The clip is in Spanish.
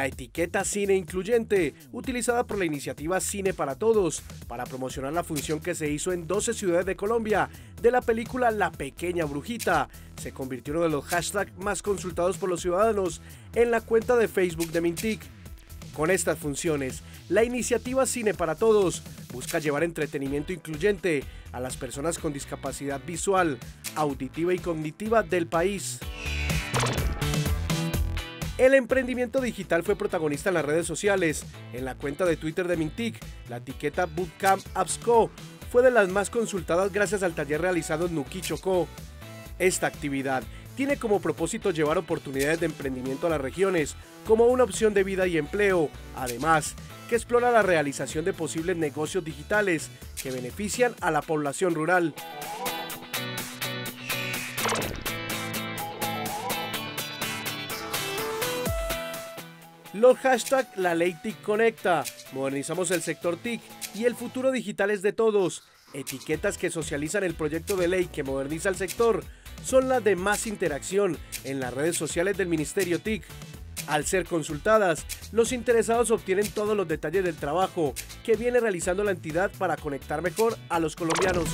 La etiqueta Cine Incluyente, utilizada por la iniciativa Cine para Todos, para promocionar la función que se hizo en 12 ciudades de Colombia de la película La Pequeña Brujita, se convirtió en uno de los hashtags más consultados por los ciudadanos en la cuenta de Facebook de Mintic. Con estas funciones, la iniciativa Cine para Todos busca llevar entretenimiento incluyente a las personas con discapacidad visual, auditiva y cognitiva del país. El emprendimiento digital fue protagonista en las redes sociales. En la cuenta de Twitter de Mintic, la etiqueta Bootcamp Appsco fue de las más consultadas gracias al taller realizado en Nuki Chocó. Esta actividad tiene como propósito llevar oportunidades de emprendimiento a las regiones como una opción de vida y empleo, además que explora la realización de posibles negocios digitales que benefician a la población rural. Los hashtags La Ley TIC Conecta, modernizamos el sector TIC y el futuro digital es de todos. Etiquetas que socializan el proyecto de ley que moderniza el sector son las de más interacción en las redes sociales del Ministerio TIC. Al ser consultadas, los interesados obtienen todos los detalles del trabajo que viene realizando la entidad para conectar mejor a los colombianos.